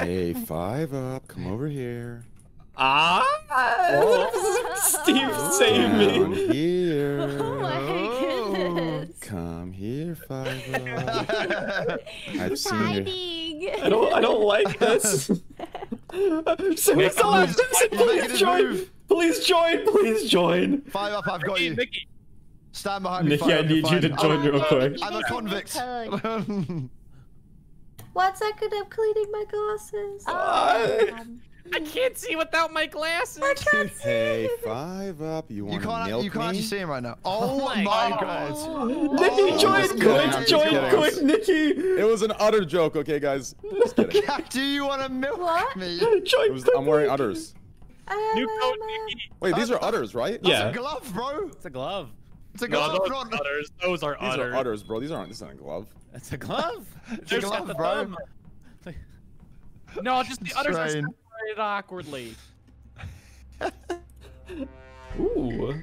Hey, five up. Come over here. Ah! Steve, save Down me. here. Oh my goodness. Come here, five up. I've seen your. I don't. I don't like this. so who's the last person? Please join. move. Please join. Please join. Five up, I've got Nikki, you. Nikki. Stand behind me. Nikki, five I up, need you're you to fine. join real quick. I'm a convict. Nikki. One second, I'm cleaning my glasses. I can't see without my glasses. i can't Hey, five up. You You want to can't, milk you can't me? see him right now. Oh, oh my my God. god. Nikki, Oh, join just quick. Join quick, Nikki. It was an utter joke, okay, guys? Just kidding. Do you want to milk What? me? Join was, quick. I'm wearing udders. New coat, Nikki. Wait, these are udders, right? Yeah. It's a glove, bro. It's a glove. It's a No, glove, those not are udders. Those are These are udders, bro. These aren't. This isn't a glove. It's a glove. It's a glove, bro. thumb. No, just the udders are separated awkwardly. Ooh.